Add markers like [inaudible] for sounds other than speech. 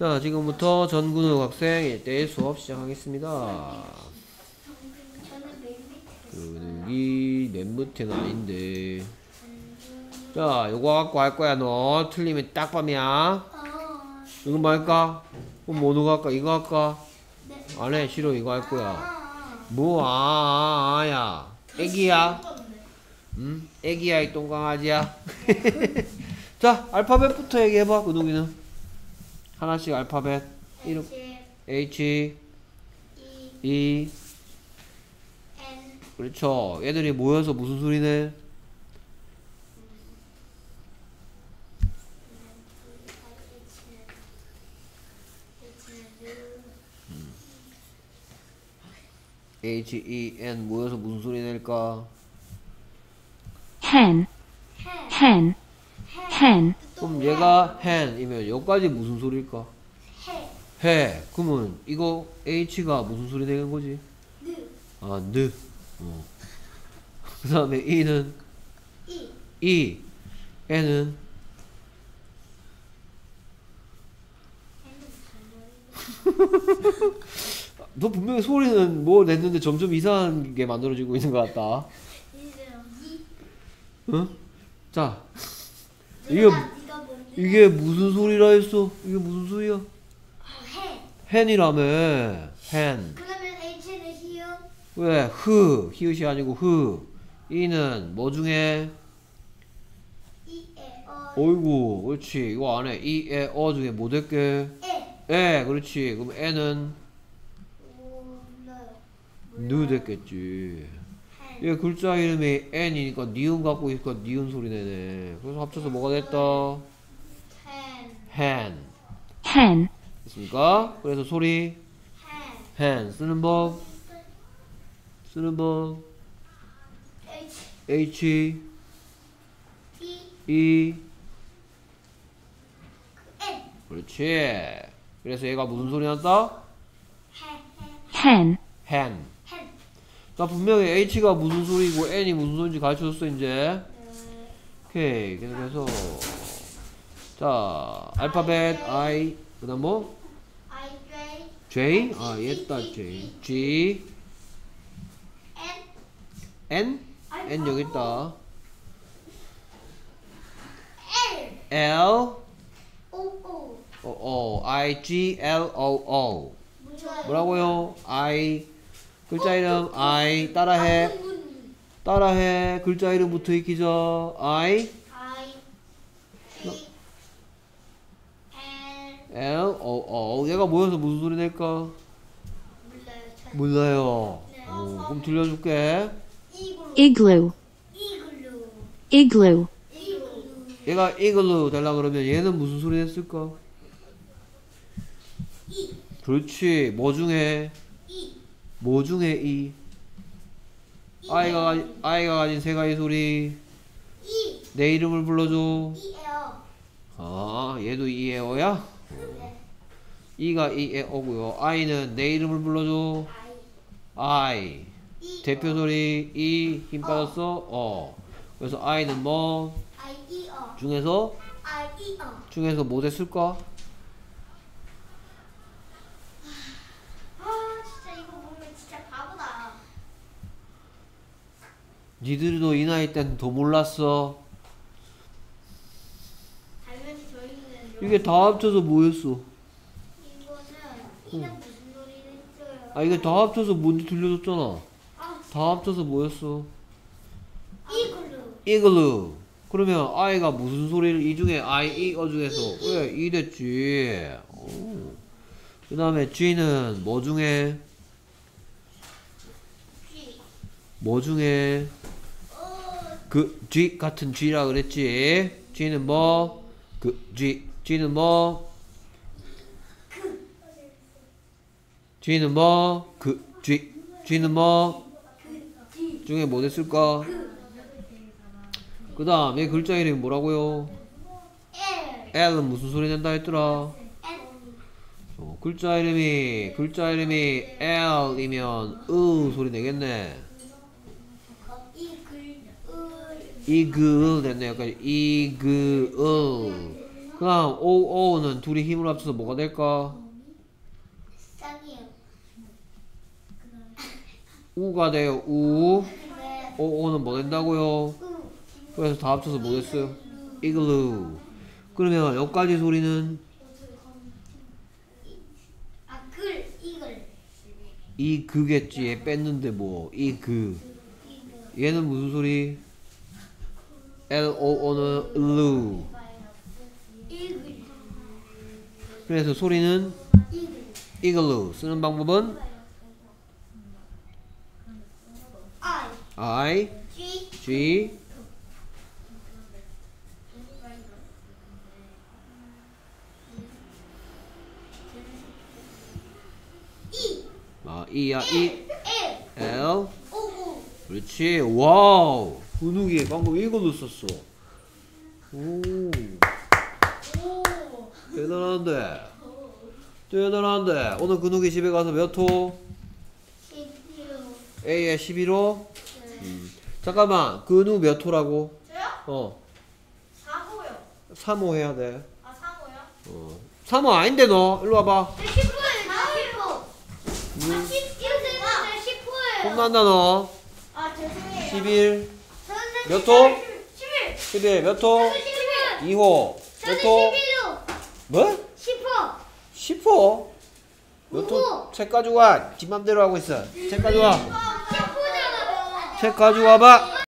자, 지금부터 전근우 학생 1대1 수업 시작하겠습니다. 근육이 맨 밑에는 아닌데. 자, 요거 갖고 할 거야, 너. 틀리면 딱밤이야. 이거 뭐 할까? 그럼 뭐 누가 할까? 이거 할까? 안 해, 싫어, 이거 할 거야. 뭐, 아, 아. 애기야. 응? 애기야, 이 똥강아지야. [laughs] 자, 알파벳부터 얘기해봐, 근욱이는. 하나씩 알파벳. 이름, H, E, 그렇죠. 얘들이 모여서 무슨 소리네? H, E, N 모여서 무슨 소리 낼까? hen, hen, hen, 그럼 얘가 hen이면 여기까지 무슨 소리일까? 해. 그러면 이거 H가 무슨 소리 내는 거지? 아, 느. 어. 그 다음에 E는 E. N은 너 분명히 소리는 뭐 냈는데 점점 이상한 게 만들어지고 있는 것 같다. 응? 자, 이게 이게 무슨 소리라 했어? 이게 무슨 소리야? hen이라며. hen. 그러면 H는 히읗, 왜? 흐. 히읗이 아니고 흐. 이는 뭐 중에? 이, 에, 어, 어이구, 그렇지. 이거 안에 이, 에, 어 중에 뭐 될게? 에. 에, 그렇지. 그럼 몰라요. 누 됐겠지. 얘 글자 이름이 n이니까 니은 갖고 있으니까 니은 소리 내네. 그래서 합쳐서 뭐가 됐다? hen, hen. hen, 됐습니까? 그래서 소리 hen, hen 쓰는 법 쓰는 법 H, H E, E N, 그렇지. 그래서 얘가 무슨 소리 났다? hen, hen, 나 분명히 H가 무슨 소리고 N이 무슨 소리인지 가르쳐줬어 이제. 네. 오케이. 그래서 자 알파벳 I 그 다음 뭐 I, J, J 아 얘다 J G N, N N 여기 있다. L, O, O. 어, 어 I G L O O? 뭐라고요? I 글자 이름 I 따라해 따라해 글자 이름부터 익히죠 I L. L O O 얘가 모여서 무슨 소리 낼까? 몰라요. 잘. 몰라요. 네. 어, 그럼 들려줄게. 이글루, igloo, 이글루, igloo, 이글루. 얘가 이글루 되려 그러면 얘는 무슨 소리 냈을까? 이, 그렇지. 뭐 중에 이, 뭐 중에 이 아이가 가진 아이가 가진 세 가지 소리 이, 내 이름을 불러줘. 이에요. 아 얘도 이에어야? 네. 이가 이에어고요. 아이는 내 이름을 불러줘. I, I 이, 대표 소리 이 힘 빠졌어. 어. 그래서 아이는 뭐 I, 이, 어. 중에서 I, 이, 어. 중에서 뭐 됐을까? 아, 진짜 이거 보면 진짜 바보다. 니들도 이 나이 땐더 몰랐어. 이게 다 합쳐서 뭐였어? 했어요? 아 이게 다 합쳐서 뭔지 들려줬잖아. 아, 다 합쳐서 뭐였어? 이글루. 이글루. 그러면 아이가 무슨 소리를 이 중에 아이 이어 중에서 왜이 됐지? 그 다음에 G는 뭐 중에. 뭐 중에 어, 그 G 같은 G라 그랬지? G는 뭐? 그 G. G는 뭐? G는 뭐? 그 G. G는 뭐? 중에 뭐 됐을까? 그 다음 얘 글자 이름이 뭐라고요? L. L은 무슨 소리 낸다 했더라? 어, 글자 이름이 글자 이름이 L이면 으 소리 내겠네. 이글, 을. 이글 됐네 여기까지 이글 그럼 O는 둘이 힘을 합쳐서 뭐가 될까? 우가 돼요. 우. 네. O는 뭐 된다고요? 우. 그래서 다 합쳐서 뭐 됐어요? 이글루. 그러면 여기까지 소리는 아. 이 그겠지. 얘 뺐는데 뭐. 이 그. 얘는 무슨 소리? L, O, O는 루. 이글. 그래서 소리는 이글. 이글루. 쓰는 방법은 I. G. E. 아, E야, E, L. L. 그렇지. Wow. 근욱이 방금 썼어. 오. 오. 대단한데. 대단한데. 오늘 근욱이 집에 가서 몇 호? CPU. A에 11호? 음. 잠깐만. 근욱 몇 호라고? 저요? 어. 4호요. 3호 해야 돼. 아 3호요? 어. 3호 아닌데 너. 일로 와봐. 10호예요. 10호. 음. 10호예요. 혼난다 너. 아 죄송해요. 11. 몇 호? 11. 11. 몇 호? 11호. 2호. 저는 몇 호? 11호. 뭐? 10호. 10호? 몇 호? 책 가져와. 지 맘대로 하고 있어. 책 가져와. 10호잖아. 책 가져와봐.